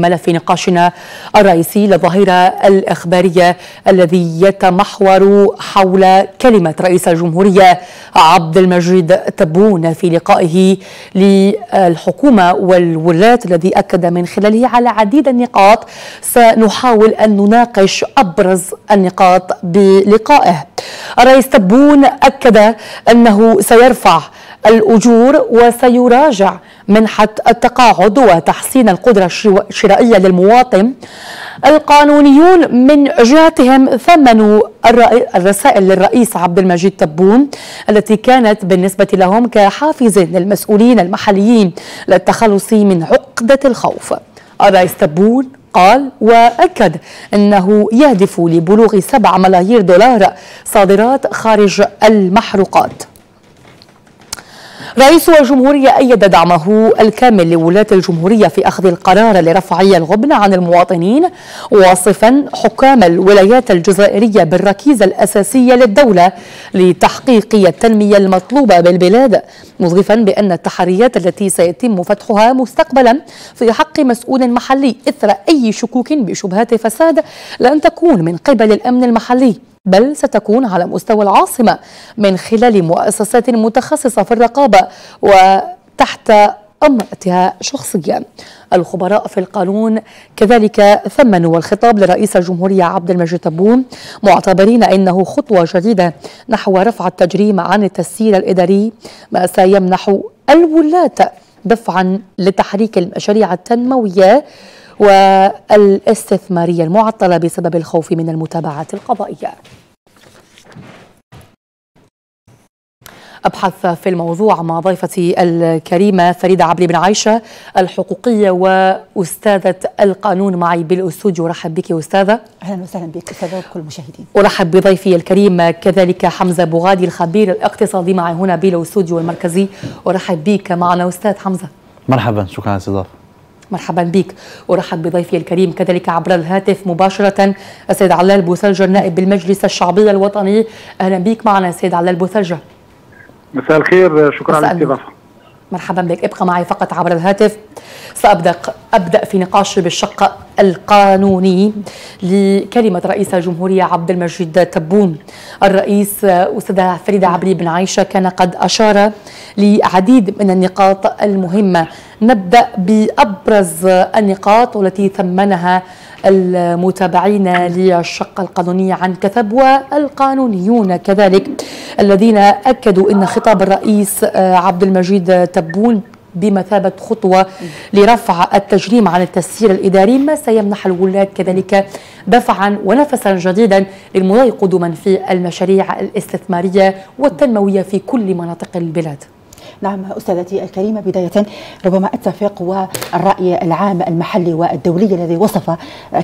ملف نقاشنا الرئيسي للظاهرة الإخبارية الذي يتمحور حول كلمة رئيس الجمهورية عبد المجيد تبون في لقائه للحكومة والولاة الذي أكد من خلاله على عديد النقاط. سنحاول أن نناقش أبرز النقاط بلقائه. الرئيس تبون أكد أنه سيرفع الأجور وسيراجع منحة التقاعد وتحسين القدرة الشرائية للمواطن. القانونيون من جهتهم ثمنوا الرسائل للرئيس عبد المجيد تبون التي كانت بالنسبة لهم كحافز للمسؤولين المحليين للتخلص من عقدة الخوف. الرئيس تبون قال وأكد أنه يهدف لبلوغ 7 ملايير دولار صادرات خارج المحروقات. رئيس الجمهورية أيد دعمه الكامل لولاة الجمهورية في أخذ القرار لرفع الغبن عن المواطنين واصفا حكام الولايات الجزائرية بالركيزة الأساسية للدولة لتحقيق التنمية المطلوبة بالبلاد مضيفا بأن التحريات التي سيتم فتحها مستقبلا في حق مسؤول محلي إثر أي شكوك بشبهات فساد لن تكون من قبل الأمن المحلي. بل ستكون على مستوى العاصمة من خلال مؤسسات متخصصة في الرقابة وتحت أمرتها شخصيا. الخبراء في القانون كذلك ثمنوا الخطاب لرئيس الجمهورية عبد المجيد تبون معتبرين أنه خطوة جديدة نحو رفع التجريم عن التسيير الإداري ما سيمنح الولاة دفعا لتحريك المشاريع التنموية والاستثمارية المعطلة بسبب الخوف من المتابعات القضائية. أبحث في الموضوع مع ضيفتي الكريمة فريدة عبلي بن عايشة الحقوقية وأستاذة القانون معي بالاستوديو. أرحب بك أستاذة. أهلا وسهلا بك أستاذة وكل المشاهدين. أرحب بضيفي الكريم كذلك حمزة بوغادي الخبير الاقتصادي معي هنا بالاستوديو المركزي. أرحب بك معنا أستاذ حمزة. مرحبا شكرا على الاستضافة مرحبا بك. أرحب بضيفي الكريم كذلك عبر الهاتف مباشرة السيد علال بوثلجه النائب بالمجلس الشعبي الوطني. أهلا بك معنا سيد علال بوثلجه مساء الخير شكرا على الاستضافه مرحبا بك. ابقى معي فقط عبر الهاتف. سأبدأ أبدأ في نقاش بالشق القانوني لكلمة رئيس الجمهورية عبد المجيد تبون. الرئيس أستاذة فريدة عبري بن عائشة كان قد أشار لعديد من النقاط المهمة. نبدأ بأبرز النقاط والتي ثمنها المتابعين للشق القانوني عن كثب والقانونيون كذلك الذين أكدوا أن خطاب الرئيس عبد المجيد تبون بمثابة خطوة لرفع التجريم عن التسيير الإداري ما سيمنح الولاة كذلك دفعا ونفسا جديدا للمضي قدما في المشاريع الاستثمارية والتنموية في كل مناطق البلاد. نعم أستاذتي الكريمة بداية ربما أتفق والرأي العام المحلي والدولي الذي وصف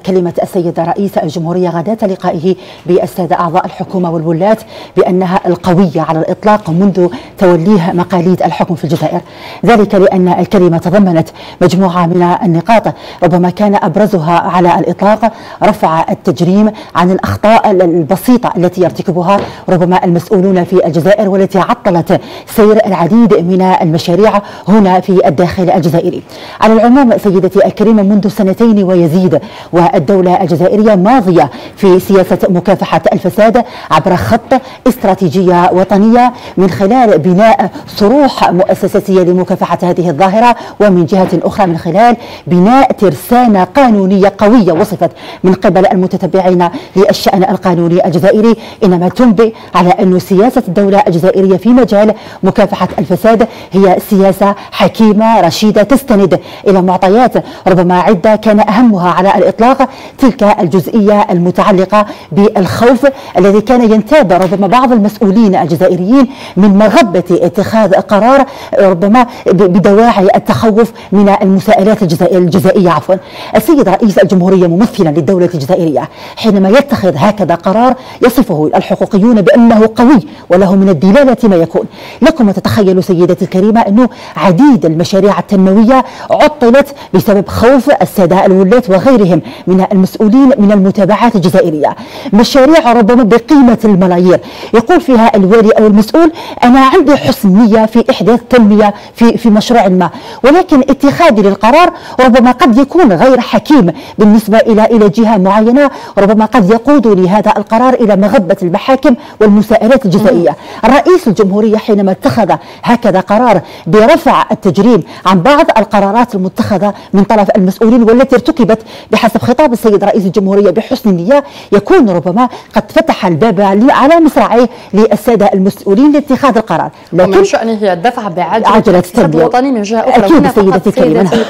كلمة السيد رئيس الجمهورية غداة لقائه بالسادة أعضاء الحكومة والولاة بأنها القوية على الإطلاق منذ توليه مقاليد الحكم في الجزائر. ذلك لأن الكلمة تضمنت مجموعة من النقاط ربما كان أبرزها على الإطلاق رفع التجريم عن الأخطاء البسيطة التي يرتكبها ربما المسؤولون في الجزائر والتي عطلت سير العديد من المشاريع هنا في الداخل الجزائري. على العموم سيدتي الكريمة منذ سنتين ويزيد والدولة الجزائرية ماضية في سياسة مكافحة الفساد عبر خط استراتيجية وطنية من خلال بناء صروح مؤسساتية لمكافحة هذه الظاهرة ومن جهة أخرى من خلال بناء ترسانة قانونية قوية وصفت من قبل المتتبعين للشأن القانوني الجزائري. إنما تنبئ على أن سياسة الدولة الجزائرية في مجال مكافحة الفساد الفساد هي سياسة حكيمة رشيدة تستند إلى معطيات ربما عدة كان أهمها على الإطلاق تلك الجزئية المتعلقة بالخوف الذي كان ينتاب ربما بعض المسؤولين الجزائريين من مغبة اتخاذ قرار ربما بدواعي التخوف من المساءلات الجزائية. عفوا. السيد رئيس الجمهورية ممثلا للدولة الجزائرية حينما يتخذ هكذا قرار يصفه الحقوقيون بأنه قوي وله من الدلالة ما يكون. لكم تتخيلوا سيد سيدتي الكريمة أنه عديد المشاريع التنموية عطلت بسبب خوف السادة الولاة وغيرهم من المسؤولين من المتابعات الجزائرية. مشاريع ربما بقيمة الملايير. يقول فيها الوالي أو المسؤول أنا عندي حسن نية في إحداث تنمية في, في مشروع ما ولكن اتخاذي للقرار ربما قد يكون غير حكيم بالنسبة إلى إلى جهة معينة ربما قد يقود لهذا القرار إلى مغبة المحاكم والمساءلات الجزائية. رئيس الجمهورية حينما اتخذ هكذا قرار برفع التجريم عن بعض القرارات المتخذة من طرف المسؤولين والتي ارتكبت بحسب خطاب السيد رئيس الجمهورية بحسن النية. يكون ربما قد فتح الباب على مصراعيه للسادة المسؤولين لاتخاذ القرار. لكن ومن شأنه الدفع بعجلة التنمية. الوطني من جهة أخرى. أكيد سيدتي الكريمة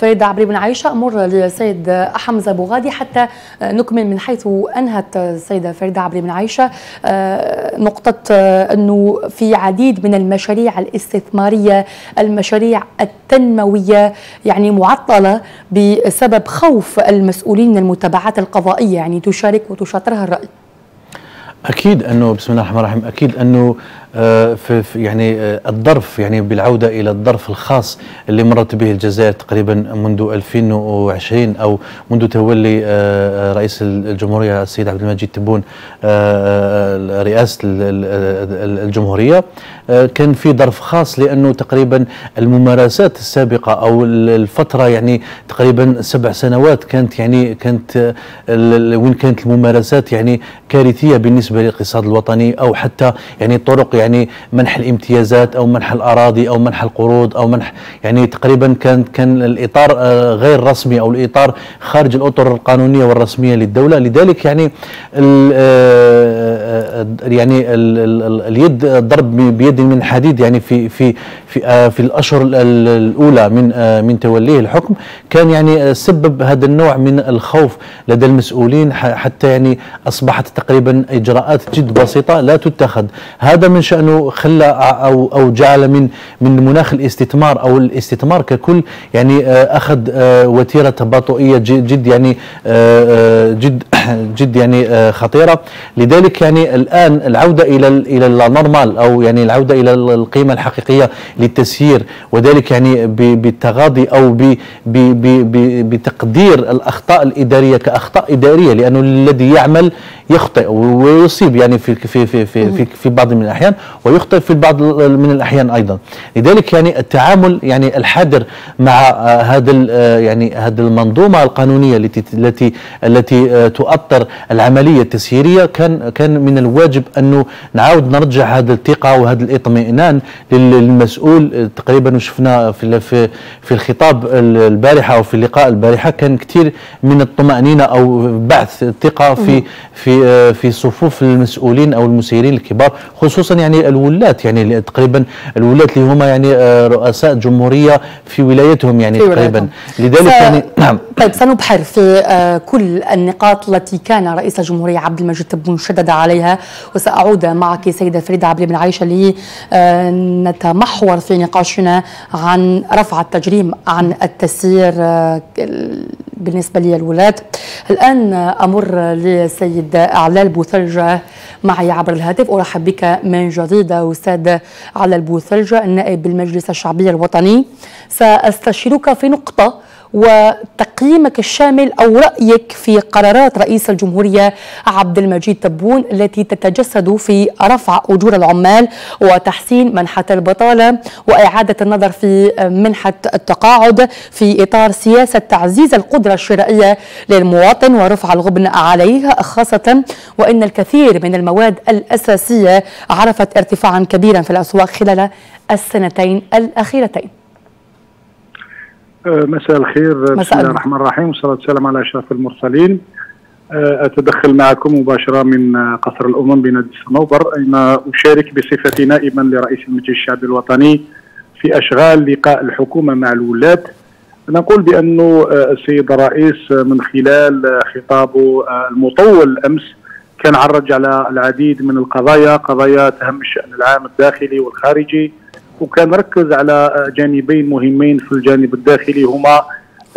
فريدة عبري بن عائشة أمر للسيد حمزة بوغادي حتى نكمل من حيث أنهت السيدة فريدة عبري بن عائشة آه، نقطة آه، أنه في عديد من المشاريع الاستثمارية المشاريع التنموية يعني معطلة بسبب خوف المسؤولين من المتابعات القضائية يعني تشارك وتشاطرها الرأي. أكيد أنه بسم الله الرحمن الرحيم أكيد أنه آه، في يعني آه، الظرف يعني بالعودة إلى الظرف الخاص اللي مرت به الجزائر تقريبا منذ 2020 أو منذ تولي آه، رئيس الجمهورية السيد عبد المجيد تبون رئاسه الجمهورية. كان في ظرف خاص لأنه تقريبا الممارسات السابقة أو الفترة يعني تقريبا سبع سنوات كانت يعني كانت وين كانت الممارسات يعني كارثية بالنسبة للاقتصاد الوطني أو حتى يعني طرق يعني يعني منح الامتيازات أو منح الأراضي أو منح القروض أو منح يعني تقريبا كان كان الإطار آه، غير رسمي أو الإطار خارج الأطر القانونية والرسمية للدولة. لذلك يعني آه، آه، يعني ال اليد ضرب بيد من حديد يعني في في في في الأشهر الأولى من من توليه الحكم. كان يعني سبب هذا النوع من الخوف لدى المسؤولين حتى يعني أصبحت تقريبا إجراءات جد بسيطة لا تتخذ. هذا من شأنه خلى أو أو جعل من من مناخ الاستثمار أو الاستثمار ككل يعني آه، أخذ آه، وتيرة تباطؤية جد يعني آه، جد جد يعني خطيرة. لذلك يعني الآن العودة إلى إلى النورمال أو يعني العودة إلى القيمة الحقيقية للتسيير وذلك يعني بالتغاضي أو بتقدير الأخطاء الإدارية كأخطاء إدارية لأنه الذي يعمل يخطئ ويصيب يعني في في في في في, في بعض من الأحيان. ويخطئ في البعض من الأحيان أيضا. لذلك يعني التعامل يعني الحذر مع آه، هذا آه، يعني هذه المنظومة القانونية التي التي التي آه، تؤطر العملية التسييرية. كان كان من الواجب أنه نعاود نرجع هذا الثقة وهذا الاطمئنان للمسؤول. تقريبا وشفنا في في في الخطاب البارحة أو في اللقاء البارحة كان كثير من الطمأنينة أو بعث الثقة في في في صفوف المسؤولين أو المسيرين الكبار خصوصا يعني الولاة يعني تقريبا الولاة اللي هما يعني آه، رؤساء جمهورية في ولايتهم يعني في تقريبا. لذلك س... يعني نعم. طيب سنبحر في آه، كل النقاط التي كان رئيس الجمهورية عبد المجيد تبون شدد عليها وسأعود معك سيدة فريدة عبد بن لنتمحور آه، في نقاشنا عن رفع التجريم عن التسيير بالنسبة للولاة الآن أمر للسيد أعلال بوثلجة معي عبر الهاتف. أرحب بك من جديد أستاذ على البوثلجة النائب بالمجلس الشعبي الوطني. سأستشيرك في نقطة وتقييمك الشامل أو رأيك في قرارات رئيس الجمهورية عبد المجيد تبون التي تتجسد في رفع أجور العمال وتحسين منحة البطالة وإعادة النظر في منحة التقاعد في إطار سياسة تعزيز القدرة الشرائية للمواطن ورفع الغبن عليه خاصة وإن الكثير من المواد الأساسية عرفت ارتفاعا كبيرا في الأسواق خلال السنتين الأخيرتين. مساء الخير بسم الله الرحمن الرحيم والصلاة والسلام على أشرف المرسلين. آه، أتدخل معكم مباشرة من آه، قصر الأمم بنادي الصنوبر أين أشارك بصفتي نائبا لرئيس المجلس الشعبي الوطني في أشغال لقاء الحكومة مع الولاة نقول بأنه السيد الرئيس من خلال خطابه المطول أمس كان عرج على العديد من القضايا قضايا تهم الشأن العام الداخلي والخارجي وكان ركز على جانبين مهمين في الجانب الداخلي هما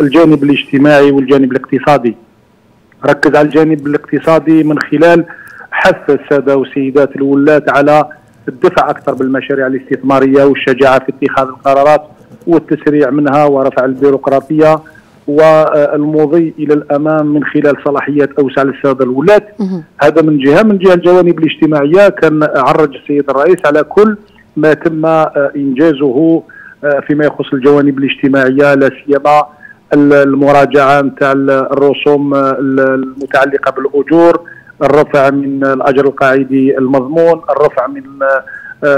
الجانب الاجتماعي والجانب الاقتصادي. ركز على الجانب الاقتصادي من خلال حث السادة والسيدات الولاة على الدفع أكثر بالمشاريع الاستثمارية والشجاعة في اتخاذ القرارات والتسريع منها ورفع البيروقراطية والمضي إلى الأمام من خلال صلاحيات أوسع للسادة الولاة هذا من جهة. من جهة الجوانب الاجتماعية كان عرج السيد الرئيس على كل ما تم إنجازه فيما يخص الجوانب الاجتماعية لا سيما المراجعة نتاع الرسوم المتعلقة بالأجور الرفع من الأجر القاعدي المضمون الرفع من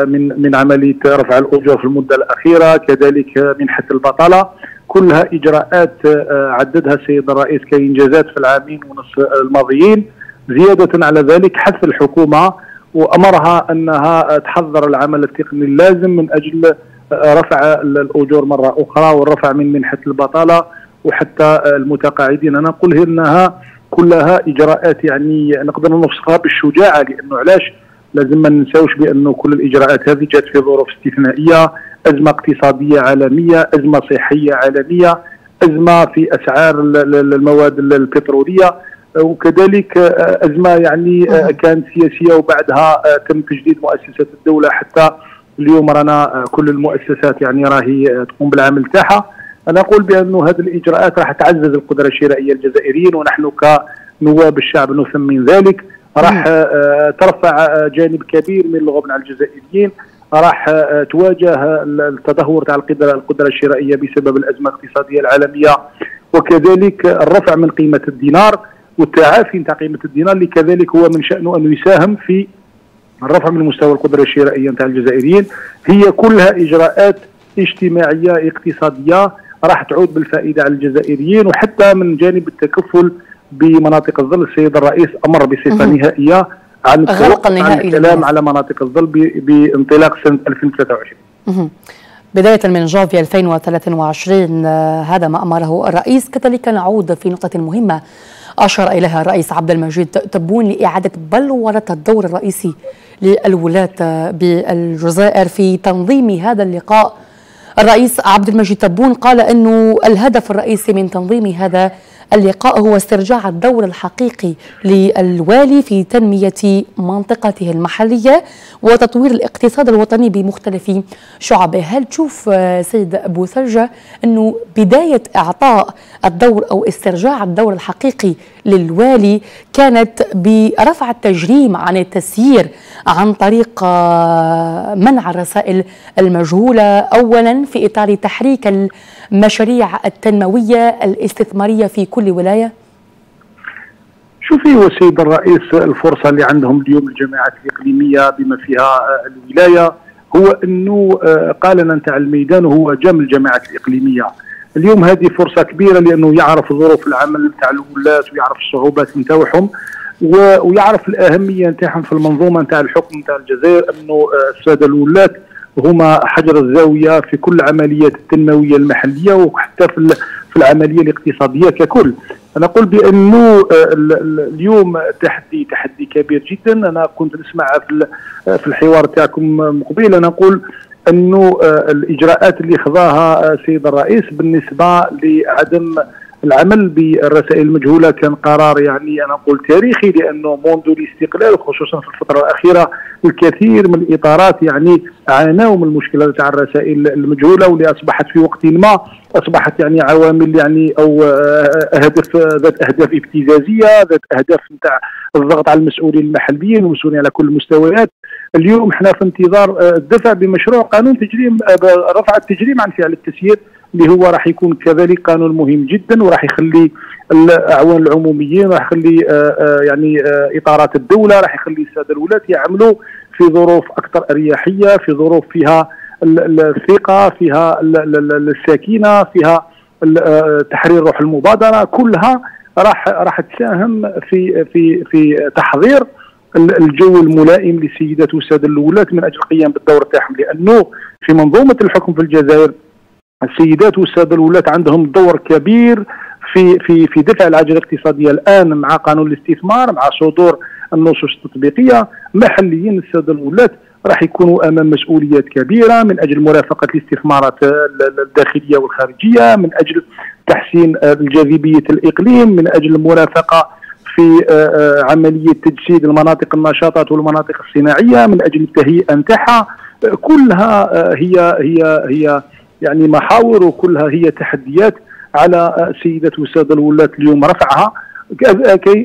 من من عملية رفع الأجور في المدة الأخيرة كذلك منحه البطالة. كلها إجراءات عددها السيد الرئيس كإنجازات في العامين ونصف الماضيين. زيادة على ذلك حث الحكومة وأمرها أنها تحضر العمل التقني اللازم من أجل رفع الأجور مرة أخرى والرفع من منحة البطالة وحتى المتقاعدين. أنا نقول أنها كلها إجراءات يعني نقدر نوصفها بالشجاعة لأنه علاش؟ لازم ما ننساوش بانه كل الإجراءات هذه جات في ظروف استثنائية أزمة اقتصادية عالمية أزمة صحية عالمية أزمة في أسعار المواد البترولية. وكذلك أزمة يعني كانت سياسية وبعدها تم تجديد مؤسسات الدولة حتى اليوم رانا كل المؤسسات يعني راهي تقوم بالعمل تاعها. أنا أقول بأنه هذه الإجراءات راح تعزز القدرة الشرائية للجزائريين ونحن كنواب الشعب نثمن ذلك. راح ترفع جانب كبير من الغبن على الجزائريين. راح تواجه التدهور تاع القدرة القدرة الشرائية بسبب الأزمة الاقتصادية العالمية. وكذلك الرفع من قيمة الدينار. والتعافي نتاع قيمه الدينار اللي كذلك هو من شأنه انه يساهم في الرفع من مستوى القدرة الشرائية نتاع الجزائريين. هي كلها إجراءات اجتماعية اقتصادية راح تعود بالفائدة على الجزائريين وحتى من جانب التكفل بمناطق الظل السيد الرئيس أمر بصفة نهائية عن غلق النهائي الكلام على مناطق الظل بانطلاق سنة 2023 بداية من جانفي 2023 هذا ما أمره الرئيس. كذلك نعود في نقطة مهمة. أشار إليها الرئيس عبد المجيد تبون لإعادة بلورة الدور الرئيسي للولاة بالجزائر في تنظيم هذا اللقاء. الرئيس عبد المجيد تبون قال أنه الهدف الرئيسي من تنظيم هذا اللقاء هو استرجاع الدور الحقيقي للوالي في تنمية منطقته المحلية وتطوير الاقتصاد الوطني بمختلف شعبه. هل تشوف سيد أبو ثلجة أنه بداية إعطاء الدور أو استرجاع الدور الحقيقي للوالي كانت برفع التجريم عن التسيير عن طريق منع الرسائل المجهولة أولا في إطار تحريك المشاريع التنموية الاستثمارية في كل ولاية؟ شوفي هو السيد الرئيس الفرصة اللي عندهم اليوم الجماعات الإقليمية بما فيها الولاية هو أنه قال نتاع الميدان وهو جام الجماعات الإقليمية اليوم هذه فرصة كبيرة لأنه يعرف ظروف العمل تاع الولاة ويعرف الصعوبات نتاعهم ويعرف الأهمية نتاعهم في المنظومة نتاع الحكم نتاع الجزائر أنه السادة الولاة هما حجر الزاوية في كل عمليات التنموية المحلية وحتى في في العملية الاقتصادية ككل. أنا أقول بأنه اليوم تحدي تحدي كبير جدا. أنا كنت نسمع في في الحوار تاعكم مقبل أنا أقول أنه الإجراءات اللي خذاها السيد الرئيس بالنسبة لعدم العمل بالرسائل المجهولة كان قرار يعني أنا أقول تاريخي لأنه منذ الاستقلال خصوصا في الفترة الأخيرة الكثير من الإطارات يعني عانوا من المشكلة تاع الرسائل المجهولة واللي اصبحت في وقت ما أصبحت يعني عوامل يعني أو أهداف ذات أهداف ابتزازية ذات أهداف نتاع الضغط على المسؤولين المحليين والمسؤولين على كل المستويات. اليوم إحنا في انتظار الدفع بمشروع قانون تجريم رفع التجريم عن فعل التسيير. اللي هو راح يكون كذلك قانون مهم جدا وراح يخلي الأعوان العموميين راح يخلي يعني إطارات الدولة راح يخلي السادة الولاة يعملوا في ظروف أكثر أريحية في ظروف فيها الثقة فيها السكينه فيها تحرير روح المبادرة. كلها راح راح تساهم في في في تحضير الجو الملائم للسيدات والساده الولاة من أجل القيام بالدور تاعهم لأنه في منظومة الحكم في الجزائر السيدات والسادة الولاة عندهم دور كبير في في في دفع العجلة الاقتصادية الآن مع قانون الاستثمار مع صدور النصوص التطبيقية. محليين السادة الولاة راح يكونوا أمام مسؤوليات كبيرة من أجل مرافقة الاستثمارات الداخلية والخارجية من أجل تحسين جاذبيه الإقليم من أجل المرافقة في عملية تجسيد المناطق النشاطات والمناطق الصناعية من أجل التهيئه نتاعها كلها هي هي هي يعني محاور وكلها هي تحديات على سيدة وساده الولاة اليوم. رفعها.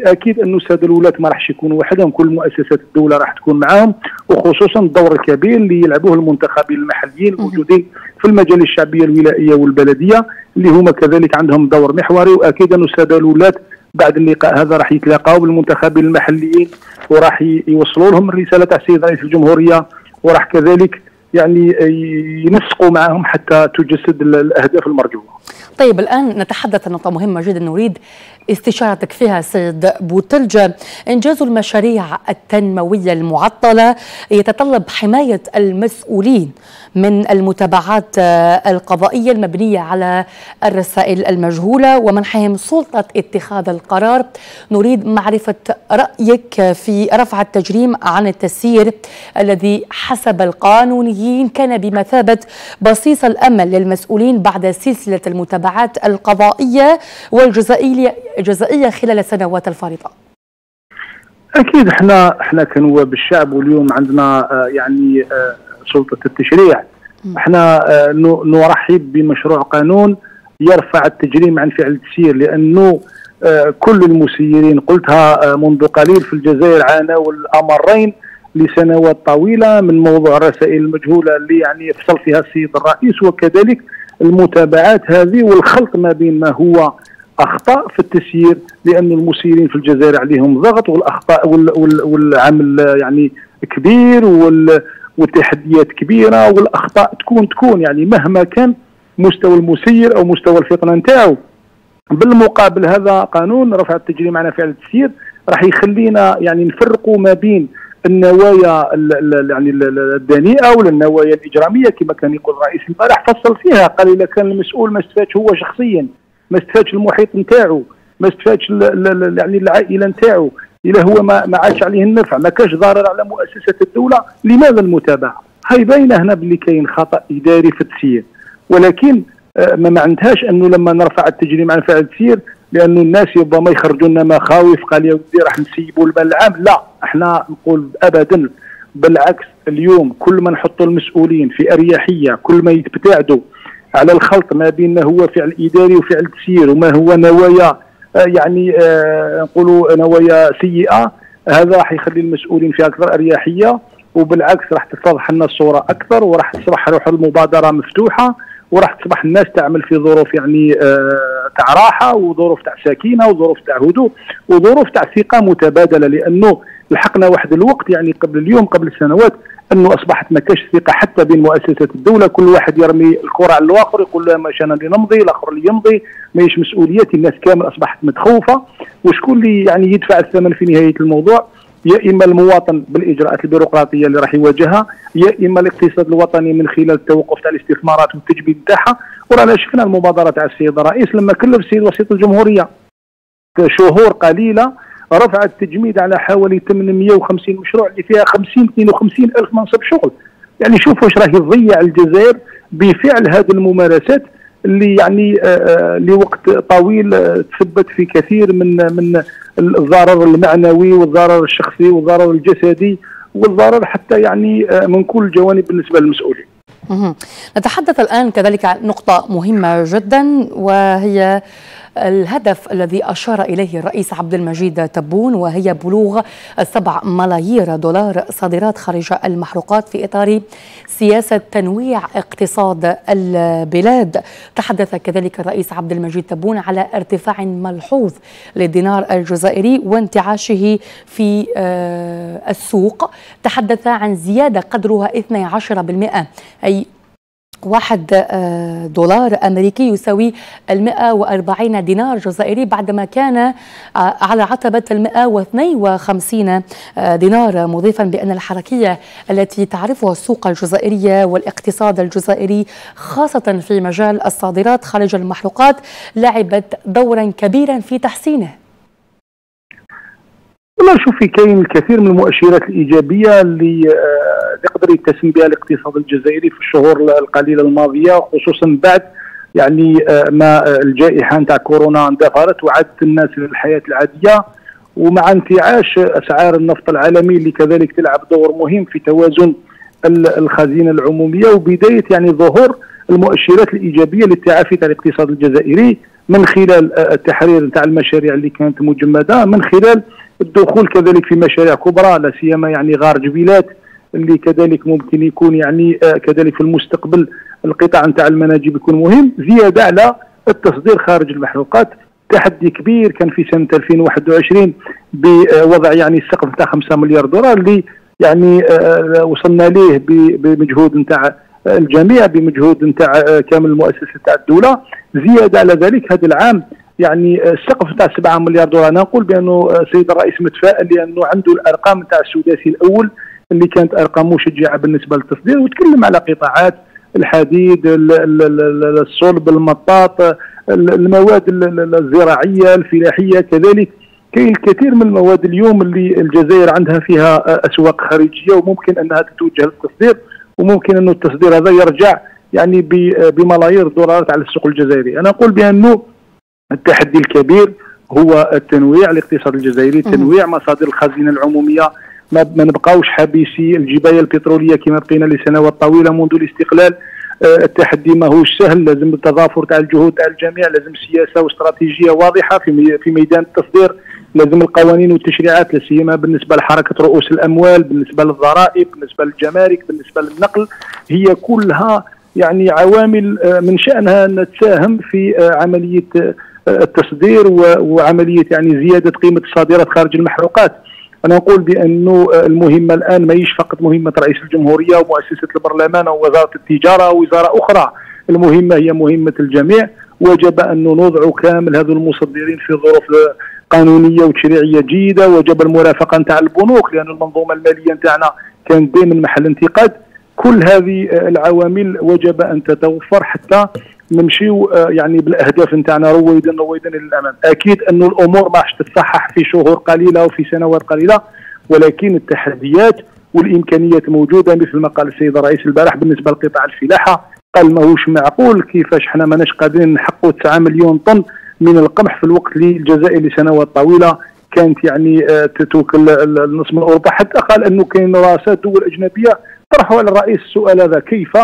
أكيد انه الساده الولاة ما راحش يكونوا وحدهم. كل مؤسسات الدولة راح تكون معاهم. وخصوصا الدور الكبير اللي يلعبوه المنتخبين المحليين الموجودين في المجال الشعبية الولائية والبلدية اللي هما كذلك عندهم دور محوري. وأكيد انه الساده الولاة بعد اللقاء هذا راح يتلاقاو بالمنتخبين المحليين وراح يوصلوا لهم الرسالة تاع السيد رئيس الجمهورية وراح كذلك يعني ينسقوا معهم حتى تجسد الأهداف المرجوة. طيب الآن نتحدث عن نقطة مهمة جدا نريد استشارتك فيها سيد بوتلجة إنجاز المشاريع التنموية المعطلة يتطلب حماية المسؤولين من المتابعات القضائية المبنية على الرسائل المجهولة. ومنحهم سلطة اتخاذ القرار نريد معرفة رأيك في رفع التجريم عن التسيير الذي حسب القانونيين كان بمثابة بصيص الأمل للمسؤولين بعد سلسلة المتابعات القضائية والجزائية الجزائية خلال السنوات الفارطة. أكيد إحنا إحنا كنواب الشعب واليوم عندنا آه يعني آه سلطة التشريع. إحنا آه نرحب بمشروع قانون يرفع التجريم عن فعل التسيير لأنه آه، كل المسيرين قلتها آه، منذ قليل في الجزائر عانوا الأمرين لسنوات طويلة من موضوع الرسائل المجهولة اللي يعني فصل فيها السيد الرئيس وكذلك المتابعات هذه والخلط ما بين ما هو أخطاء في التسيير لأن المسيرين في الجزائر عليهم ضغط والأخطاء والعمل يعني كبير والتحديات كبيرة والأخطاء تكون تكون يعني مهما كان مستوى المسير أو مستوى الفطنة نتاعو. بالمقابل هذا قانون رفع التجريم على فعل التسيير راح يخلينا يعني نفرقوا ما بين النوايا يعني الدنيئة ولا النوايا الإجرامية كما كان يقول الرئيس البارح فصل فيها. قال إذا كان المسؤول ما استفادش هو شخصيا ما استفادش المحيط نتاعو ما استفادش يعني العائلة نتاعو. الا هو ما ما عادش عليه النفع ما كاش ضرر على مؤسسة الدولة لماذا المتابعة؟ هاي باينة هنا باللي كاين خطأ إداري في التسيير. ولكن آه، ما معنتهاش أنه لما نرفع التجريم عن فعل التسيير لأنه الناس ربما يخرجوا لنا مخاوف قال يا ودي راح نسيبوا المال العام. لا إحنا نقول ابدا بالعكس اليوم كل ما نحطوا المسؤولين في أريحية كل ما يتبتعدوا على الخلط ما بين ما هو فعل إداري وفعل تسيير وما هو نوايا يعني آه، نقولوا نوايا سيئة هذا راح يخلي المسؤولين في أكثر أريحية وبالعكس راح تتضح لنا الصورة أكثر وراح تصبح روح المبادرة مفتوحة وراح تصبح الناس تعمل في ظروف يعني آه تاع راحة وظروف تاع سكينه وظروف تاع هدوء وظروف تاع ثقة متبادلة لأنه لحقنا واحد الوقت يعني قبل اليوم قبل سنوات أنه أصبحت ما كاش ثقة حتى بين مؤسسات الدولة كل واحد يرمي الكرة على الآخر يقول له ماش أنا اللي نمضي الآخر اللي يمضي. ماهيش مسؤوليتي الناس كامل أصبحت متخوفة. وشكون اللي يعني يدفع الثمن في نهاية الموضوع؟ يا إما المواطن بالإجراءات البيروقراطية اللي راح يواجهها يا إما الاقتصاد الوطني من خلال التوقف تاع الاستثمارات والتجميد تاعها. ورانا شفنا المبادرة تاع السيد الرئيس لما كلف السيد وسيط الجمهورية شهور قليلة رفع التجميد على حوالي 850 مشروع اللي فيها 50 52 ألف منصب شغل. يعني شوفوا واش راه يضيع الجزائر بفعل هذه الممارسات. اللي يعني آه، آه، لوقت طويل آه، تثبت في كثير من من الضرر المعنوي والضرر الشخصي والضرر الجسدي والضرر حتى يعني من كل الجوانب بالنسبة للمسؤولين. نتحدث الآن كذلك عن نقطة مهمة جدا وهي الهدف الذي أشار إليه الرئيس عبد المجيد تبون وهي بلوغ السبع ملايير دولار صادرات خارج المحروقات في إطار سياسة تنويع اقتصاد البلاد. تحدث كذلك الرئيس عبد المجيد تبون على ارتفاع ملحوظ للدينار الجزائري وانتعاشه في آه، السوق. تحدث عن زيادة قدرها 12% أي واحد آه، دولار أمريكي يساوي المئة وأربعين دينار جزائري بعدما كان آه، على عتبة المئة واثنين وخمسين آه، دينار مضيفا بأن الحركية التي تعرفها السوق الجزائرية والاقتصاد الجزائري خاصة في مجال الصادرات خارج المحروقات لعبت دورا كبيرا في تحسينه. والله شوفي كاين الكثير من المؤشرات الإيجابية اللي يقدر يتسم بها الاقتصاد الجزائري في الشهور القليلة الماضية خصوصا بعد يعني آه، ما الجائحة نتاع كورونا اندثرت وعادت الناس للحياه العادية. ومع انتعاش أسعار النفط العالمي اللي كذلك تلعب دور مهم في توازن الخزينة العمومية. وبداية يعني ظهور المؤشرات الإيجابية للتعافي تاع الاقتصاد الجزائري من خلال التحرير نتاع المشاريع اللي كانت مجمدة من خلال الدخول كذلك في مشاريع كبرى لا سيما يعني غار جبيلات اللي كذلك ممكن يكون يعني آه، كذلك في المستقبل القطاع نتاع المناجم يكون مهم زيادة على التصدير خارج المحروقات. تحدي كبير كان في سنة 2021 بوضع يعني السقف نتاع 5 مليار دولار اللي يعني آه، وصلنا ليه بمجهود نتاع الجميع بمجهود نتاع كامل المؤسسات نتاع الدولة. زيادة على ذلك هذا العام يعني السقف نتاع 7 مليار دولار. أنا نقول بأنه السيد الرئيس متفائل لأنه عنده الأرقام نتاع السداسي الأول اللي كانت أرقام مشجعه بالنسبة للتصدير. وتكلم على قطاعات الحديد الصلب المطاط المواد الزراعية الفلاحية. كذلك كاين الكثير من المواد اليوم اللي الجزائر عندها فيها أسواق خارجية وممكن أنها تتوجه للتصدير. وممكن انه التصدير هذا يرجع يعني بملايير الدولارات على السوق الجزائري. أنا أقول بأنه التحدي الكبير هو التنويع الاقتصاد الجزائري تنويع مصادر الخزينة العمومية. ما, ما نبقاوش حبيسي الجباية البترولية كما بقينا لسنوات طويلة منذ الاستقلال. آه، التحدي ماهوش سهل لازم التضافر تاع الجهود تاع الجميع لازم سياسة واستراتيجية واضحة في في ميدان التصدير. لازم القوانين والتشريعات لا سيما بالنسبة لحركة رؤوس الأموال بالنسبة للضرائب بالنسبة للجمارك بالنسبة للنقل. هي كلها يعني عوامل آه، من شأنها ان تساهم في آه، عملية التصدير وعملية يعني زيادة قيمة الصادرات خارج المحروقات. أنا نقول بأنه المهمة الآن ماهيش فقط مهمة رئيس الجمهورية ومؤسسة البرلمان أو وزاره التجارة أو وزارة أخرى. المهمة هي مهمة الجميع. وجب أن نوضع كامل هذو المصدرين في ظروف قانونية وتشريعية جيدة. وجب المرافقة نتاع البنوك لأن المنظومة المالية نتاعنا كانت دائما محل انتقاد. كل هذه العوامل وجب أن تتوفر حتى نمشيو آه، يعني بالأهداف نتاعنا رويدا رويدا للامام أكيد أنه الأمور ما تتصحح في شهور قليلة وفي سنوات قليلة ولكن التحديات والإمكانيات موجودة مثل ما قال السيد الرئيس البارح بالنسبة لقطاع الفلاحة. قال ماهوش معقول كيفاش حنا ماناش قادرين نحققوا 9 مليون طن من القمح في الوقت اللي الجزائر لسنوات طويلة. كانت يعني آه، تتوكل النصف من أوروبا. حتى قال أنه كاين رؤساء دول أجنبية طرحوا على الرئيس السؤال هذا كيف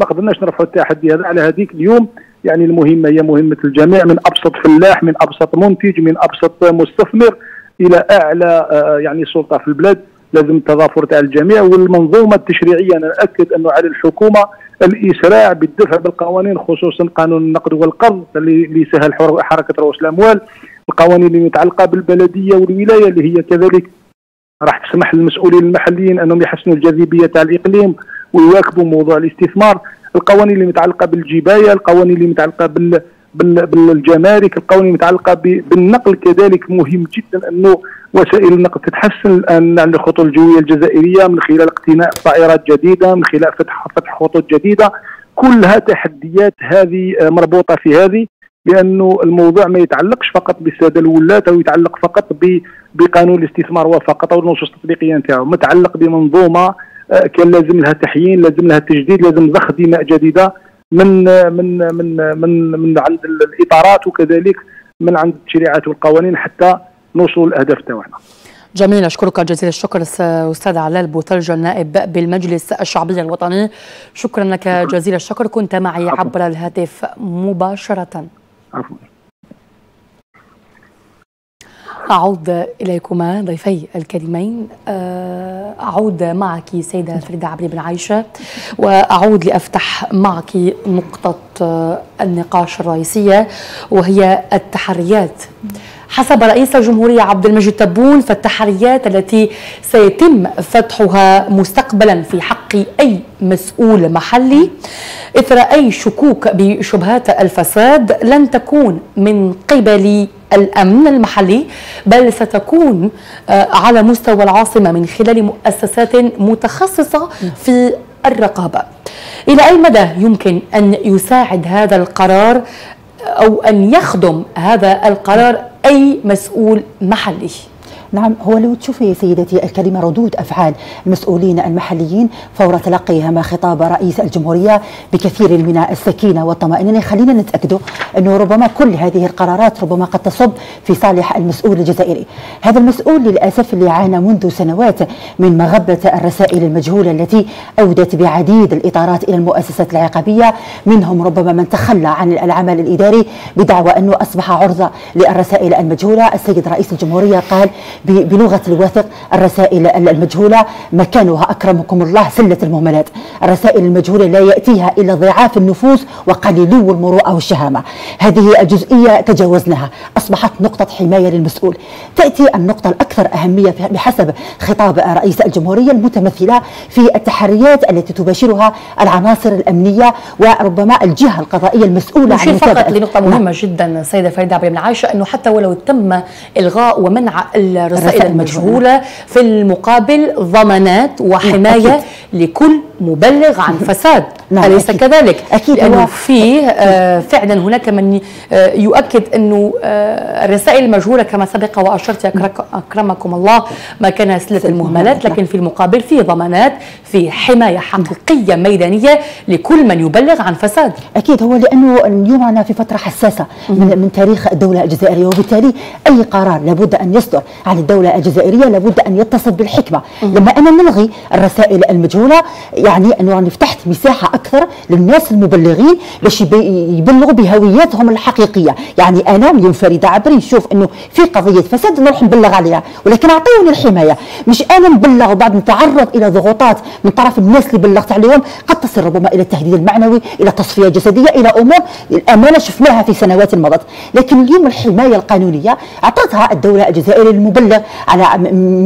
ما قدرناش نرفعوا التحدي هذا على هذيك اليوم. يعني المهمة هي مهمة الجميع من أبسط فلاح من أبسط منتج من أبسط مستثمر إلى أعلى آه، يعني سلطة في البلاد. لازم التضافر تاع الجميع. والمنظومة التشريعية أنا اكد أنه على الحكومة الإسراع بالدفع بالقوانين خصوصا قانون النقد والقرض اللي سهل حركة رؤوس الأموال. القوانين اللي متعلقة بالبلدية والولاية اللي هي كذلك راح تسمح للمسؤولين المحليين أنهم يحسنوا الجاذبية تاع الإقليم. ويواكبوا موضوع الاستثمار القوانين اللي متعلقة بالجباية القوانين اللي متعلقة بال بالجمارك القوانين المتعلقه بالنقل كذلك مهم جدا أنه وسائل النقل تتحسن الآن عند الخطوط الجوية الجزائرية من خلال اقتناء طائرات جديدة من خلال فتح فتح خطوط جديدة. كلها تحديات هذه مربوطة في هذه لأنه الموضوع ما يتعلقش فقط بالسادة الولات أو يتعلق فقط بقانون الاستثمار وفقط أو النصوص التطبيقيه نتاعو متعلق بمنظومة آه، كان لازم لها تحيين لازم لها تجديد لازم ضخ دماء جديدة من من من من من عند الإطارات وكذلك من عند التشريعات والقوانين حتى نوصل الأهداف تاعنا. جميل أشكرك جزيل الشكر أستاذ علال بوثلج النائب بالمجلس الشعبي الوطني. شكرا لك جزيل الشكر كنت معي عبر الهاتف مباشرة. عفوا. أعود إليكما ضيفي الكريمين. آه، أعود معك سيدة فريدة عبري بن عايشة وأعود لأفتح معك نقطة آه، النقاش الرئيسية وهي التحريات. حسب رئيس الجمهورية عبد المجيد تبون فالتحريات التي سيتم فتحها مستقبلا في حق أي مسؤول محلي إثر أي شكوك بشبهات الفساد لن تكون من قبل الأمن المحلي بل ستكون آه، على مستوى العاصمة من خلال مؤسسات متخصصة في الرقابة. إلى أي مدى يمكن أن يساعد هذا القرار؟ أو أن يخدم هذا القرار أي مسؤول محلي. نعم هو لو تشوفي سيدتي الكريمة ردود أفعال المسؤولين المحليين فور تلقيهم خطاب رئيس الجمهورية بكثير من السكينة والطمأنينة. خلينا نتأكدوا أنه ربما كل هذه القرارات ربما قد تصب في صالح المسؤول الجزائري. هذا المسؤول للأسف اللي عانى منذ سنوات من مغبة الرسائل المجهولة التي أودت بعديد الإطارات إلى المؤسسات العقابية. منهم ربما من تخلى عن العمل الإداري بدعوى أنه أصبح عرضة للرسائل المجهولة. السيد رئيس الجمهورية قال بلغة الواثق الرسائل المجهولة مكانها أكرمكم الله سلة المهملات. الرسائل المجهولة لا يأتيها إلا ضعاف النفوس وقليلو المروءة والشهامة. هذه الجزئية تجاوزناها. أصبحت نقطة حماية للمسؤول تأتي النقطة الأكثر أهمية بحسب خطاب رئيس الجمهورية المتمثلة في التحريات التي تباشرها العناصر الأمنية وربما الجهة القضائية المسؤولة عن فقط لنقطة مهمة نعم. جدا سيدة فريدة عبد العايشة أنه حتى ولو تم إلغاء ومنع الرسائل المجهولة في المقابل ضمانات وحماية. لكل مبلغ عن فساد نعم أليس أكيد. كذلك؟ أكيد لأنه فيه آه فعلا هناك من آه يؤكد أنه آه الرسائل المجهولة كما سبق وأشرت أكرمكم الله ما كان سلة المهملات لكن في المقابل في ضمانات في حماية حقيقية ميدانية لكل من يبلغ عن فساد. أكيد هو لأنه اليوم أنا في فترة حساسة من, من تاريخ الدولة الجزائرية وبالتالي أي قرار لابد أن يصدر عن الدولة الجزائرية لابد أن يتصل بالحكمة. لما أنا نلغي الرسائل المجهولة يعني أنه أنا فتحت مساحة أكثر للناس المبلغين باش يبلغوا بهوياتهم الحقيقية. يعني أنا من فريدة عبري نشوف أنه في قضية فساد نروح نبلغ عليها. ولكن أعطيوني الحماية. مش أنا نبلغ وبعد نتعرض إلى ضغوطات من طرف الناس اللي بلغت عليهم. قد تصل ربما إلى التهديد المعنوي إلى تصفية جسدية إلى أمور الأمانة شفناها في سنوات مضت. لكن اليوم الحماية القانونية أعطتها الدولة الجزائرية للمبلغ على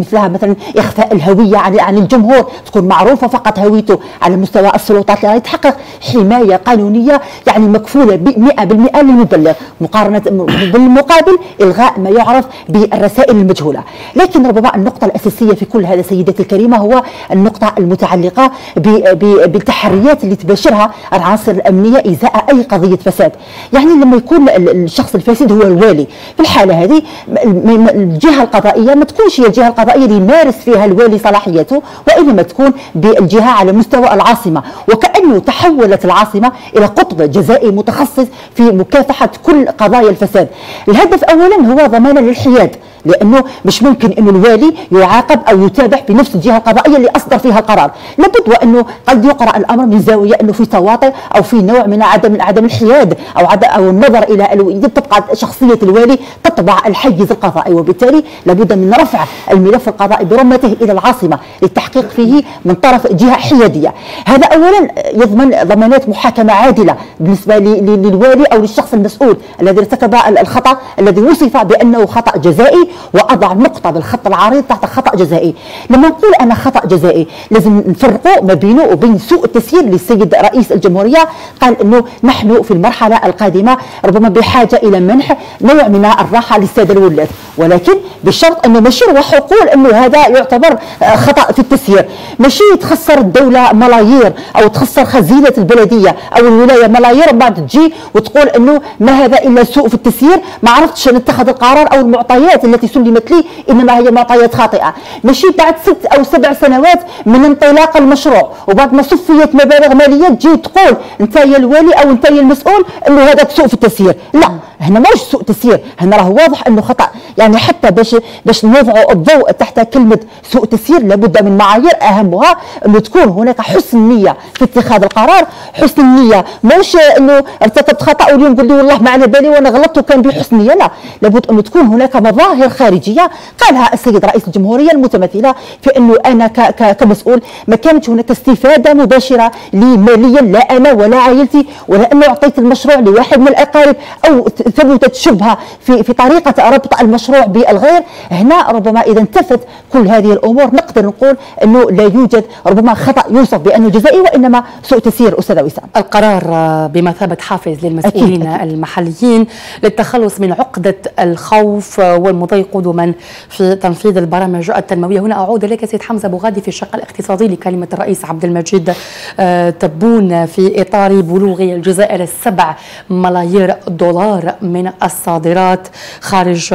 مثلها مثلا إخفاء الهوية عن عن الجمهور. تكون معروفة فقط هويته على مستوى السلطات. يعني يتحقق حماية قانونية يعني مكفولة 100% للمبلغ. مقارنة بالمقابل إلغاء ما يعرف بالرسائل المجهولة. لكن ربما النقطة الأساسية في كل هذا سيدتي الكريمة هو النقطة المتعلقة بالتحريات اللي تباشرها العناصر الأمنية إزاء أي قضية فساد. يعني لما يكون الشخص الفاسد هو الوالي. في الحالة هذه الجهة القضائية ما تكونش هي الجهة القضائية اللي يمارس فيها الوالي صلاحيته وإنما تكون بالجهة على مستوى العاصمة. وكأنه تحولت العاصمة إلى قطب جزائي متخصص في مكافحة كل قضايا الفساد. الهدف أولا هو ضمان الحياد لأنه مش ممكن إنه الوالي يعاقب أو يتابع في نفس الجهة القضائية اللي أصدر فيها القرار. لابد وأنه قد يقرأ الأمر من زاوية إنه في تواطئ أو في نوع من عدم عدم الحياد أو عدم أو النظر إلى تبقى شخصية الوالي تتبع الحيز القضائي. وبالتالي لابد من رفع الملف القضائي برمته إلى العاصمة للتحقيق فيه من طرف جهة حيادية. هذا اولا يضمن ضمانات محاكمة عادلة بالنسبة للوالي أو للشخص المسؤول الذي ارتكب الخطأ. الذي وصف بأنه خطأ جزائي وأضع نقطة بالخط العريض تحت خطأ جزائي. لما نقول أنا خطأ جزائي لازم نفرقوا ما بينه وبين سوء التسيير للسيد رئيس الجمهورية. قال إنه نحن في المرحلة القادمة ربما بحاجة إلى منح نوع من الراحة للسادة الولاة ولكن بشرط انه ماشي نروح يقول أنه هذا يعتبر خطأ في التسيير ماشي تخسر الدولة ملايير أو تخسر خزينة البلدية أو الولاية ملايير. بعد تجي وتقول أنه ما هذا إلا سوء في التسيير ما عرفتش نتخذ القرار أو المعطيات التي سلمت لي إنما هي معطيات خاطئة. ماشي بعد ست أو سبع سنوات من انطلاق المشروع. وبعد ما صفيت مبالغ مالية تجي تقول أنت يا الوالي أو أنت يا المسؤول أنه هذا سوء في التسيير لا هنا ماهوش سوء تسيير هنا راه واضح أنه خطأ. يعني حتى باش باش نوضعوا الضوء تحت كلمة سوء تسيير لابد من معايير أهمها إنه تكون هناك حسن نية في اتخاذ القرار. حسن النيه ماهوش إنه ارتكبت خطأ واليوم نقول لي والله ما على بالي وأنا غلطت وكان بحسن نية لا. لابد إنه تكون هناك مظاهر خارجية. قالها السيد رئيس الجمهورية المتمثلة في إنه أنا كمسؤول ما كانت هناك استفادة مباشرة لي ماليا لا أنا ولا عائلتي ولا إنه أعطيت المشروع لواحد من الأقارب أو ثبتت شبهة في في طريقة ربط المشروع بالغير هنا ربما إذا انتفت كل هذه الأمور. نقدر نقول أنه لا يوجد ربما خطأ يوصف بأنه جزائي وإنما سوء تسيير أستاذة وسام. القرار بمثابة حافز للمسؤولين أكيد. المحليين للتخلص من عقدة الخوف والمضي قدما في تنفيذ البرامج التنموية. هنا أعود إليك سيد حمزة بوغادي في الشق الاقتصادي لكلمة الرئيس عبد المجيد آه، تبون في إطار بلوغ الجزائر السبع ملايير دولار من الصادرات. خارج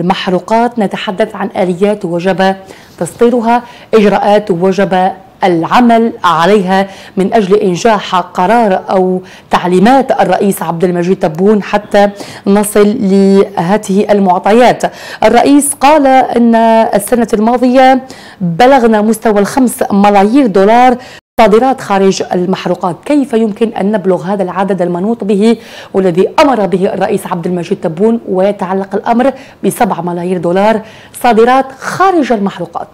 المحروقات نتحدث عن آليات وجب تسطيرها إجراءات وجب العمل عليها من أجل إنجاح قرار أو تعليمات الرئيس عبد المجيد تبون حتى نصل لهذه المعطيات. الرئيس قال إن السنة الماضية بلغنا مستوى الخمس ملايير دولار صادرات خارج المحروقات. كيف يمكن أن نبلغ هذا العدد المنوط به والذي أمر به الرئيس عبد المجيد تبون ويتعلق الأمر بسبع ملايير دولار صادرات خارج المحروقات؟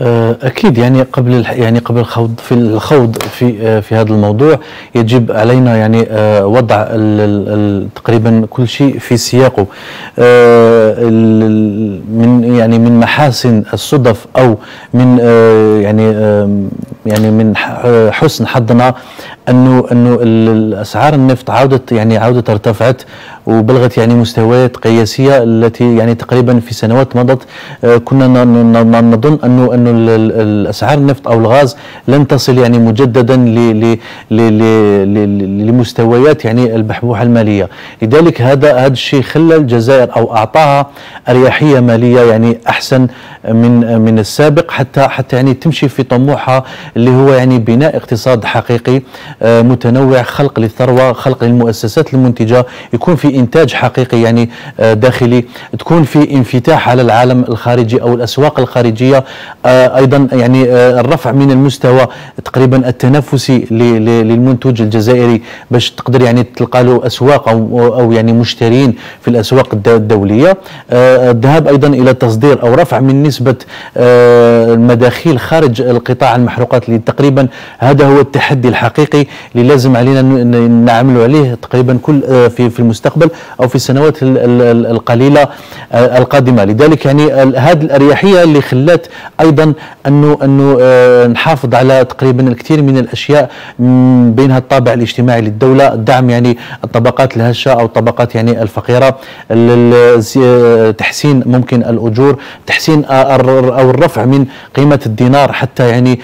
آه، أكيد. يعني قبل يعني قبل الخوض في الخوض في آه، في هذا الموضوع يجب علينا يعني آه، وضع تقريبا كل شيء في سياقه. من يعني من محاسن الصدف أو من يعني يعني من حسن حظنا انه أنه الاسعار النفط عودت يعني عودت ارتفعت وبلغت يعني مستويات قياسية التي يعني تقريبا في سنوات مضت. آه، كنا نظن انه أنه الأسعار النفط أو الغاز لن تصل يعني مجددا لمستويات يعني البحبوحه المالية. لذلك هذا هذا الشيء خلى الجزائر أو أعطاها أريحية مالية يعني أحسن من من السابق حتى حتى يعني تمشي في طموحها اللي هو يعني بناء اقتصاد حقيقي آه، متنوع خلق للثروة خلق للمؤسسات المنتجة يكون في إنتاج حقيقي يعني آه، داخلي تكون في انفتاح على العالم الخارجي أو الأسواق الخارجية آه، أيضا يعني الرفع من المستوى تقريبا التنافسي للمنتوج الجزائري باش تقدر يعني تلقى له أسواق أو أو يعني مشترين في الأسواق الدولية. الذهاب أيضا إلى التصدير أو رفع من نسبة المداخيل خارج القطاع المحروقات اللي تقريبا هذا هو التحدي الحقيقي اللي لازم علينا نعملوا عليه تقريبا كل آه، في في المستقبل أو في السنوات القليلة آه، القادمة. لذلك يعني هذه الأريحية اللي خلات أيضا انه أنه آه، نحافظ على تقريبا الكثير من الأشياء بينها الطابع الاجتماعي للدولة الدعم يعني الطبقات الهشة أو الطبقات يعني الفقيرة تحسين ممكن الأجور تحسين أو الرفع من قيمة الدينار حتى يعني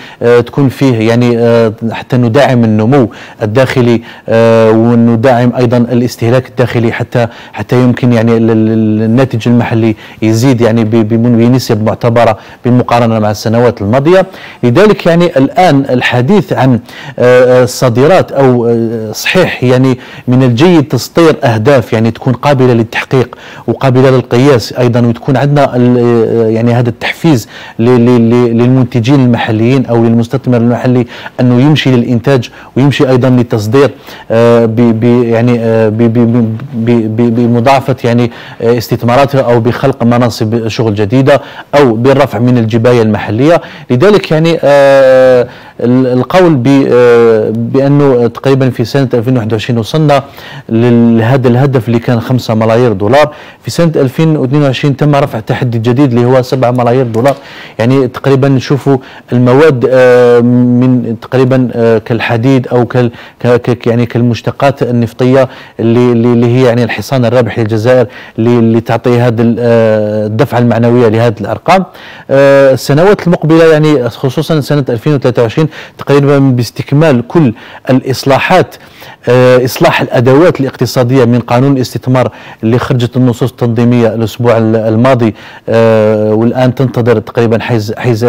تكون فيه يعني حتى ندعم النمو الداخلي آه، وندعم أيضا الاستهلاك الداخلي حتى حتى يمكن يعني الناتج المحلي يزيد يعني بنسب معتبرة بالمقارنه مع السنوات الماضية. لذلك يعني الآن الحديث عن آه، الصادرات أو آه، صحيح يعني من الجيد تسطير أهداف يعني تكون قابلة للتحقيق وقابلة للقياس أيضا وتكون عندنا يعني هذا التحفيز للمنتجين المحليين أو للمستثمر المحلي أنه يمشي للإنتاج ويمشي أيضا للتصدير آه، يعني آه، بمضاعفة يعني آه، استثماراته أو بخلق مناصب شغل جديدة أو بالرفع من الجباية المحلية. لذلك يعني القول بأنه تقريبا في سنة 2021 وصلنا لهذا الهدف اللي كان 5 ملايير دولار. في سنة 2022 تم رفع تحدي جديد اللي هو 7 ملايير دولار. يعني تقريبا نشوفوا المواد من تقريبا كالحديد أو كال يعني كالمشتقات النفطية اللي اللي هي يعني الحصان الرابح للجزائر اللي, اللي تعطي هذه الدفعه المعنوية لهذه الأرقام. السنوات المقبلة يعني خصوصا سنة 2023 تقريبا باستكمال كل الإصلاحات آه، إصلاح الأدوات الاقتصادية من قانون الاستثمار اللي خرجت النصوص التنظيمية الأسبوع الماضي آه، والآن تنتظر تقريبا حيز,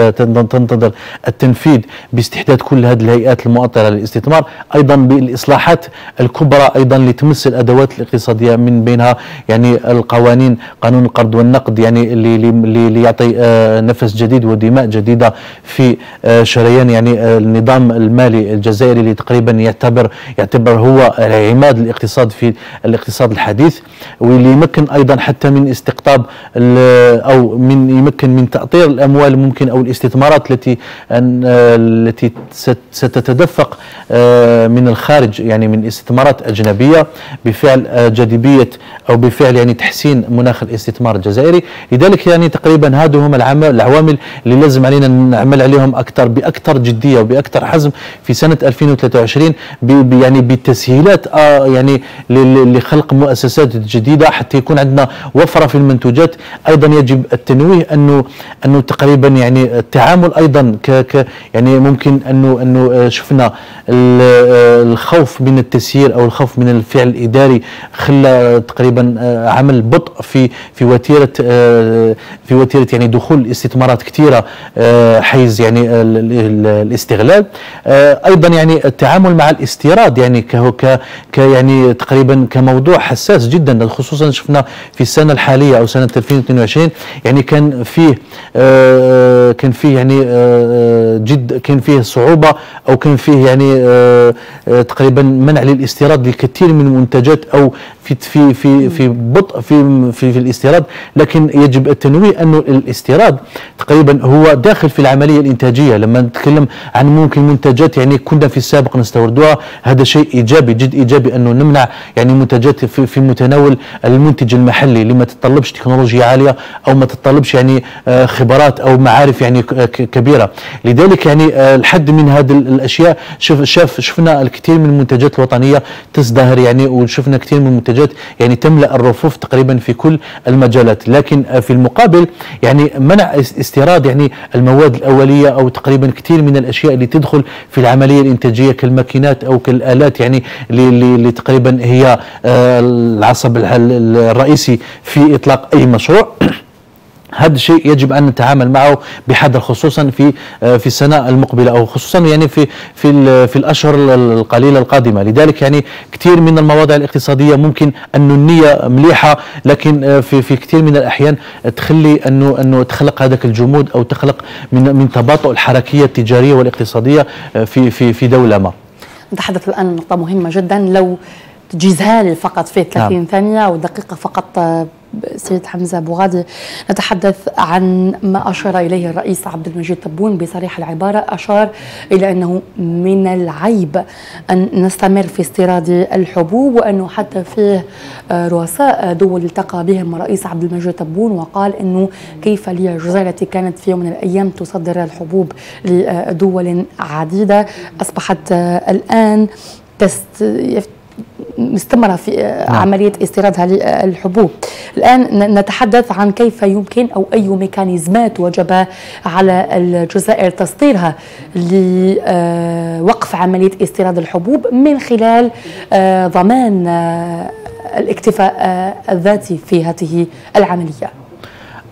تنتظر التنفيذ باستحداث كل هذه الهيئات المؤطرة للاستثمار. أيضا بالإصلاحات الكبرى أيضا لتمس الأدوات الاقتصادية من بينها يعني القوانين قانون القرض والنقد يعني اللي اللي يعطي آه، نفس جديد ودماء جديدة في شريان يعني النظام المالي الجزائري اللي تقريبا يعتبر يعتبر هو عماد الاقتصاد في الاقتصاد الحديث واللي يمكن أيضا حتى من استقطاب أو من يمكن من تأطير الأموال ممكن أو الاستثمارات التي التي ستتدفق آه، من الخارج يعني من استثمارات أجنبية بفعل آه، جاذبية أو بفعل يعني تحسين مناخ الاستثمار الجزائري. لذلك يعني تقريبا هذو هم العوامل اللي لازم علينا نعمل عليهم أكثر باكثر جدية. جديه وباكثر حزم في سنة 2023 يعني بالتسهيلات آه يعني لخلق مؤسسات جديدة حتى يكون عندنا وفرة في المنتوجات. أيضا يجب التنويه انه أنه تقريبا يعني التعامل أيضا ك ك يعني ممكن انه أنه آه، شفنا الخوف من التسيير أو الخوف من الفعل الإداري خلى تقريبا آه، عمل بطء في في وتيرة آه، في وتيرة يعني دخول استثمارات كثيرة حيز يعني الاستغلال. أيضا يعني التعامل مع الاستيراد يعني ك يعني تقريبا كموضوع حساس جدا خصوصا شفنا في السنة الحالية أو سنة 2022 يعني كان فيه كان فيه يعني جد كان فيه صعوبة أو كان فيه يعني تقريبا منع للاستيراد لكثير من المنتجات أو في في في في بطء في في, في الاستيراد. لكن يجب التنويه انه الاستيراد تقريبا هو داخل في العملية الإنتاجية. لما نتكلم عن ممكن منتجات يعني كنا في السابق نستوردوها. هذا شيء إيجابي جد إيجابي أنه نمنع يعني منتجات في, في متناول المنتج المحلي اللي ما تتطلبش تكنولوجيا عالية أو ما تتطلبش يعني آه، خبرات أو معارف يعني كبيرة. لذلك يعني آه، الحد من هذه الأشياء شوف شاف شفنا الكثير من المنتجات الوطنيه تزدهر يعني وشفنا كثير من المنتجات يعني تملأ الرفوف تقريبا في كل المجالات. لكن آه، في المقابل يعني منع استيراد يعني المواد الأولية أو تقريبا كثير من الأشياء اللي تدخل في العملية الإنتاجية كالماكينات أو كالآلات يعني اللي تقريبا هي العصب الرئيسي في إطلاق أي مشروع. هذا الشيء يجب أن نتعامل معه بحذر خصوصا في آه، في السنة المقبلة أو خصوصا يعني في في في الأشهر القليلة القادمة لذلك يعني كثير من المواضع الاقتصادية ممكن انه النيه مليحة لكن آه، في في كثير من الأحيان تخلي أنه أنه تخلق هذاك الجمود أو تخلق من من تباطؤ الحركية التجارية والاقتصادية آه، في في في دولة ما نتحدث الآن نقطة مهمة جدا لو تجيزها لي فقط في 30 نعم. ثانية أو دقيقة فقط سيد حمزة بوغادي نتحدث عن ما أشار إليه الرئيس عبد المجيد تبون بصريح العبارة. أشار إلى أنه من العيب أن نستمر في استيراد الحبوب وأنه حتى فيه رؤساء دول التقى بهم الرئيس عبد المجيد تبون وقال أنه كيف لي الجزائر التي كانت في يوم من الأيام تصدر الحبوب لدول عديدة. أصبحت الآن تست مستمرة في نعم. عملية استيراد هذه الحبوب الآن نتحدث عن كيف يمكن أو أي ميكانيزمات وجب على الجزائر تسطيرها لوقف عملية استيراد الحبوب من خلال آه، ضمان آه، الاكتفاء آه، الذاتي في هذه العملية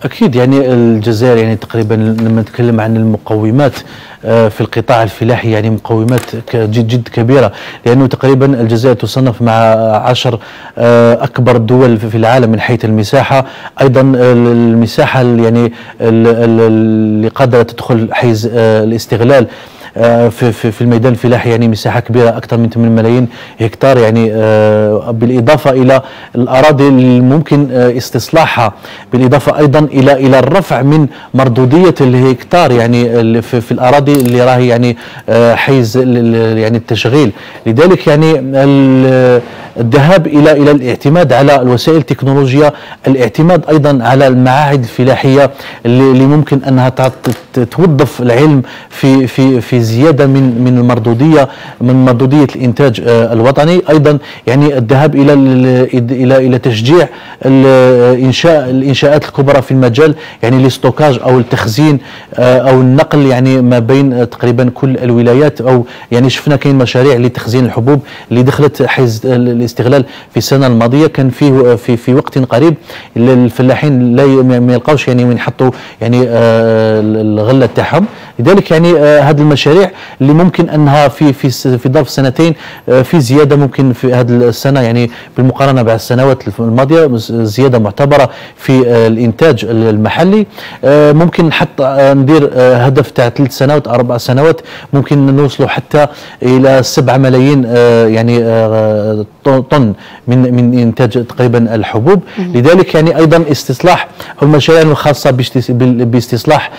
أكيد يعني الجزائر يعني تقريبا لما نتكلم عن المقومات آه، في القطاع الفلاحي يعني مقومات جد جد كبيرة. لأنه تقريبا الجزائر تصنف مع عشر آه، أكبر الدول في العالم من حيث المساحة. أيضا المساحة يعني اللي قادرة تدخل حيز آه، الاستغلال. في في في الميدان الفلاحي يعني مساحة كبيرة أكثر من 8 ملايين هكتار يعني آه، بالإضافة إلى الأراضي اللي ممكن آه، استصلاحها بالإضافة أيضا إلى إلى الرفع من مردودية الهكتار يعني في, الأراضي اللي راهي يعني حيز يعني التشغيل. لذلك يعني الذهاب إلى إلى الاعتماد على الوسائل التكنولوجيا الاعتماد أيضا على المعاهد الفلاحية اللي ممكن أنها توظف العلم في في في زيادة من من المردوديه من مردودية الإنتاج آه، الوطني. أيضا يعني الذهاب إلى إلى إلى تشجيع الانشاء الإنشاءات الكبرى في المجال يعني الاستوكاج أو التخزين آه، أو النقل يعني ما بين تقريبا كل الولايات أو يعني شفنا كاين مشاريع لتخزين الحبوب اللي دخلت حيز الاستغلال في السنة الماضية. كان فيه في في وقت قريب الفلاحين لا ما يلقاوش يعني وين يحطوا يعني آه، الغلة تاعهم. لذلك يعني هذه المشاريع اللي ممكن أنها في في في ظرف سنتين آه، في زيادة ممكن في هذه السنة يعني بالمقارنة مع السنوات الماضية زيادة معتبرة في آه، الإنتاج المحلي. آه، ممكن حتى ندير هدف تاع ثلاث سنوات أربع سنوات ممكن نوصلوا حتى إلى 7 ملايين يعني طن من من إنتاج تقريبا الحبوب. لذلك يعني أيضا استصلاح المشاريع الخاصة باستصلاح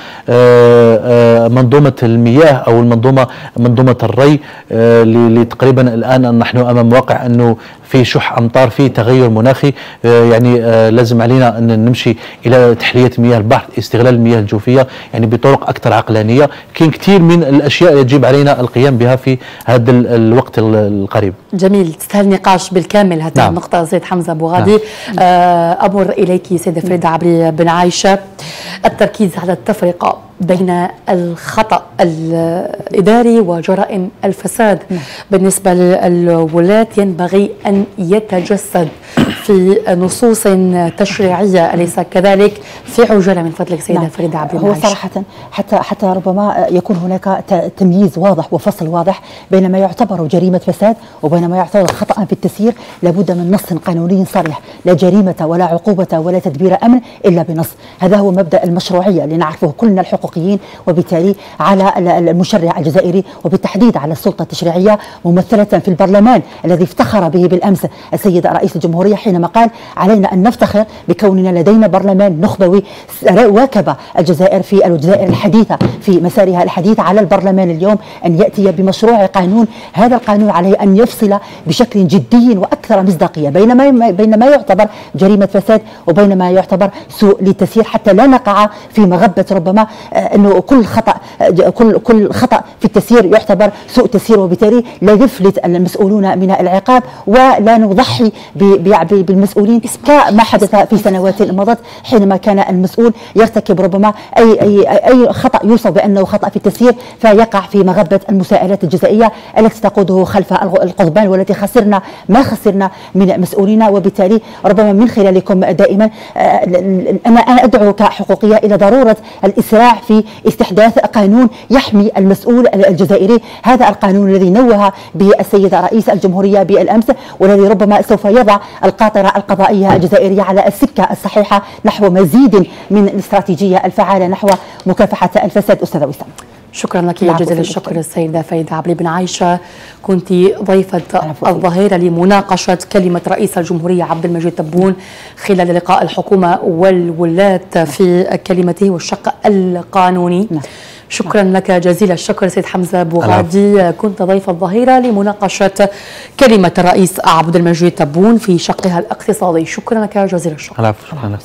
منظومة المياه أو المنظومه منظومة الري اللي تقريبا الآن نحن أمام واقع أنه في شح أمطار في تغير مناخي. يعني لازم علينا أن نمشي إلى تحلية مياه البحر استغلال المياه الجوفية يعني بطرق أكثر عقلانية كاين كثير من الأشياء يجب علينا القيام بها في هذا الوقت القريب. جميل. تستاهل نقاش بالكامل. هذه نعم. النقطة سيد حمزة أبو غادي. نعم. أمر إليك سيدة فريدة عبري بن عايشة. التركيز على التفرقة. بين الخطأ الإداري وجرائم الفساد. نعم. بالنسبة للولاة ينبغي أن يتجسد في نصوص تشريعية أليس كذلك؟ في عجالة من فضلك سيدة نعم. فريدة عبد هو صراحة حتى حتى ربما يكون هناك تمييز واضح وفصل واضح بين ما يعتبر جريمة فساد وبين ما يعتبر خطأ في التسيير. لابد من نص قانوني صريح لا جريمة ولا عقوبة ولا تدبير أمن إلا بنص. هذا هو مبدأ المشروعية اللي نعرفه كلنا الحقوقيين وبالتالي على المشرع الجزائري وبالتحديد على السلطة التشريعية ممثلة في البرلمان الذي افتخر به بالأمس السيد رئيس الجمهورية حينما قال علينا أن نفتخر بكوننا لدينا برلمان نخبوي واكب الجزائر في الجزائر الحديثة في مسارها الحديث على البرلمان اليوم أن يأتي بمشروع قانون هذا القانون عليه أن يفصل بشكل جدي وأكثر مصداقية بين ما بين ما يعتبر جريمة فساد وبين ما يعتبر سوء للتسيير حتى لا نقع في مغبة ربما آه، أنه كل خطأ آه، كل كل خطأ في التسيير يعتبر سوء تسيير وبالتالي لا يفلت المسؤولون من العقاب ولا نضحي بالمسؤولين كما حدث في سنوات مضت حينما كان المسؤول يرتكب ربما اي اي أي خطأ يوصف بأنه خطأ في التسيير فيقع في مغبة المساءلات الجزائية التي تقوده خلف القضبان والتي خسرنا ما خسرنا من مسؤولينا وبالتالي ربما من خلالكم دائما. آه، أنا ادعو كحقوقيه إلى ضرورة الإسراع في استحداث قانون يحمي المسؤول الجزائري. هذا القانون الذي نوه به السيد رئيس الجمهورية بالأمس والذي ربما سوف يضع القاطرة القضائية الجزائرية على السكة الصحيحة نحو مزيد من الاستراتيجية الفعالة نحو مكافحة الفساد. أستاذة وسام. شكرا لك يا جزيل الشكر السيدة فايدة عبلي بن عايشة. كنت ضيفة الظهيرة لمناقشة كلمة رئيس الجمهورية عبد المجيد تبون خلال لقاء الحكومة والولاة في كلمته والشق القانوني. نعم. شكرا لك جزيل الشكر سيد حمزة بوغادي. كنت ضيف الظهيرة لمناقشة كلمة الرئيس عبد المجيد تبون في شقها الاقتصادي. شكرا لك جزيل الشكر. العفو شكرا لك.